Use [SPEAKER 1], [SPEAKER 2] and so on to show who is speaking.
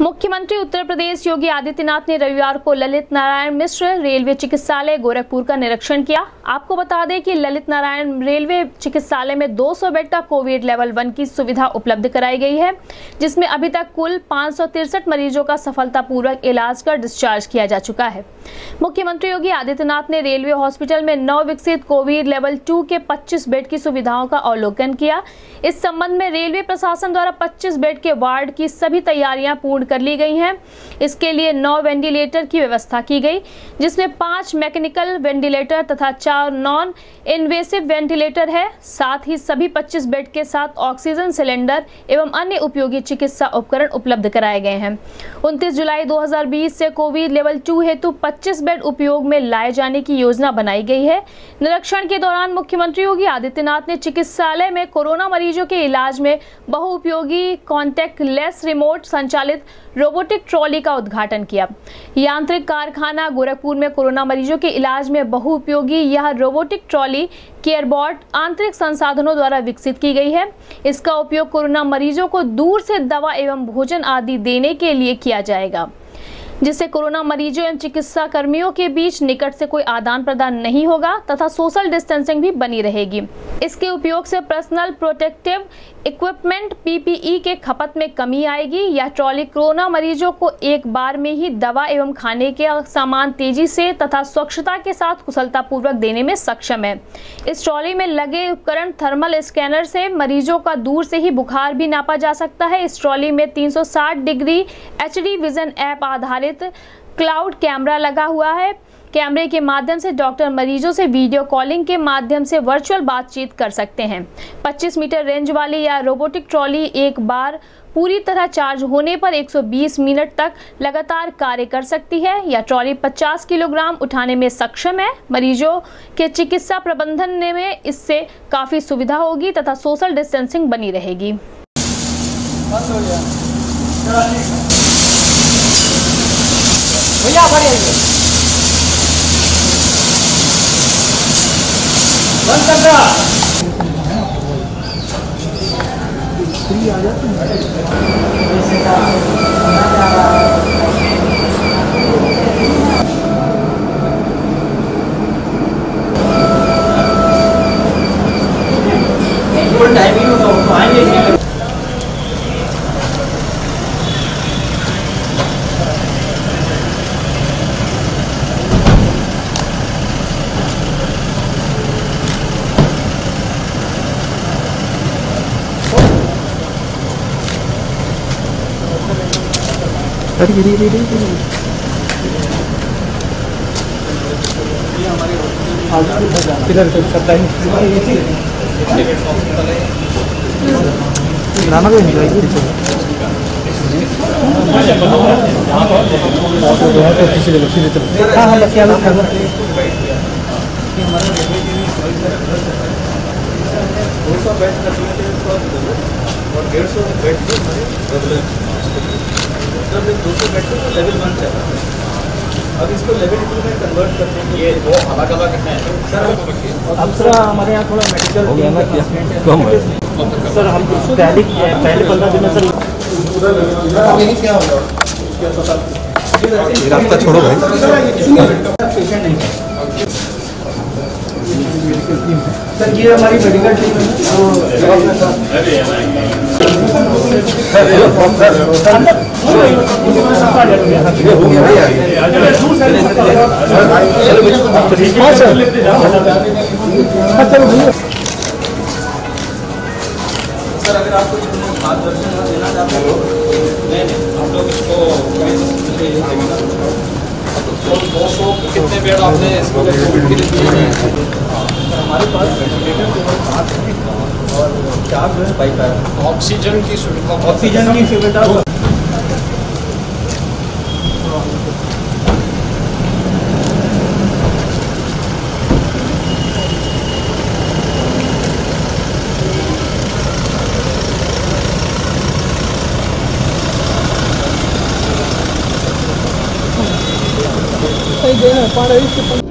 [SPEAKER 1] मुख्यमंत्री उत्तर प्रदेश योगी आदित्यनाथ ने रविवार को ललित नारायण मिश्र रेलवे चिकित्सालय गोरखपुर का निरीक्षण किया। आपको बता दें कि ललित नारायण रेलवे चिकित्सालय में 200 बेड का कोविड लेवल वन की सुविधा उपलब्ध कराई गई है, जिसमें अभी तक कुल पाँच मरीजों का सफलतापूर्वक इलाज कर डिस्चार्ज किया जा चुका है। मुख्यमंत्री योगी आदित्यनाथ ने रेलवे हॉस्पिटल में नव विकसित कोविड लेवल टू के 25 बेड की सुविधाओं का अवलोकन किया। इस संबंध में रेलवे प्रशासन द्वारा 25 बेड के वार्ड की सभी तैयारियाँ पूर्ण कर ली गई हैं। इसके लिए नौ वेंटिलेटर की व्यवस्था की गई, जिसमें पाँच मैकेनिकल वेंटिलेटर तथा चार नॉन इन्वेसिव वेंटिलेटर है। साथ ही सभी 25 बेड के साथ ऑक्सीजन सिलेंडर एवं अन्य उपयोगी चिकित्सा उपकरण उपलब्ध कराए गए हैं। उनतीस जुलाई 2020 से कोविड लेवल टू हेतु 25 बेड उपयोग में लाए जाने की योजना बनाई गई है। निरीक्षण के दौरान मुख्यमंत्री योगी आदित्यनाथ ने चिकित्सालय में कोरोना मरीजों के इलाज में बहुउपयोगी कॉन्टैक्ट लेस रिमोट संचालित रोबोटिक ट्रॉली का उद्घाटन किया। यांत्रिक कारखाना गोरखपुर में कोरोना मरीजों के इलाज में बहुउपयोगी यह रोबोटिक ट्रॉली केयरबॉट आंतरिक संसाधनों द्वारा विकसित की गई है। इसका उपयोग कोरोना मरीजों को दूर से दवा एवं भोजन आदि देने के लिए किया जाएगा। जिससे कोरोना मरीजों एवं चिकित्सा कर्मियों के बीच निकट से कोई आदान प्रदान नहीं होगा तथा सोशल डिस्टेंसिंग भी बनी रहेगी। इसके उपयोग से पर्सनल प्रोटेक्टिव इक्विपमेंट पीपीई के खपत में कमी आएगी। यह ट्रॉली कोरोना मरीजों को एक बार में ही दवा एवं खाने के सामान तेज़ी से तथा स्वच्छता के साथ कुशलता पूर्वक देने में सक्षम है। इस ट्रॉली में लगे उपकरण थर्मल स्कैनर से मरीजों का दूर से ही बुखार भी नापा जा सकता है। इस ट्रॉली में 360 डिग्री एचडी विजन ऐप आधारित क्लाउड कैमरा लगा हुआ है। कैमरे के माध्यम से डॉक्टर मरीजों से वीडियो कॉलिंग के माध्यम से वर्चुअल बातचीत कर सकते हैं। 25 मीटर रेंज वाली या रोबोटिक ट्रॉली एक बार पूरी तरह चार्ज होने पर 120 मिनट तक लगातार कार्य कर सकती है। यह ट्रॉली 50 किलोग्राम उठाने में सक्षम है। मरीजों के चिकित्सा प्रबंधन में इससे काफ़ी सुविधा होगी तथा सोशल डिस्टेंसिंग बनी रहेगी।
[SPEAKER 2] भैया आभारी बंद कर दो बिल्कुल
[SPEAKER 3] इधर तो सब टाइम ड्रामा को एंजॉय सीधे चलो हाँ हाँ। यहाँ लोग खड़े
[SPEAKER 4] दो सौ फैसिलिटी और डेढ़ सौ बेड मतलब दो सौ बेड तो लेवल वन चल रहा है। अब इसको लेवल टू में कन्वर्ट करने के लिए वो अलग अलग है। सर
[SPEAKER 2] अप्सरा हमारे यहाँ थोड़ा मेडिकल
[SPEAKER 3] हो गया ना कम है
[SPEAKER 2] सर हम पहले पहले पंद्रह दिन में सर।
[SPEAKER 3] ये रास्ता छोड़ो भाई।
[SPEAKER 2] पेशेंट नहीं सर ये हमारी मेडिकल टीम है। हाँ सर हाँ चलो भैया
[SPEAKER 4] सर अगर आप कुछ मार्गदर्शन देना चाहते हो नहीं हम लोग इसको तो दो सौ कितने बेड आपने हैं हमारे पास वेंटिलेटर केवल पाँच हैं और जो है पाइप है ऑक्सीजन की सुविधा
[SPEAKER 2] ऑक्सीजन की सुविधा
[SPEAKER 3] पाड़ा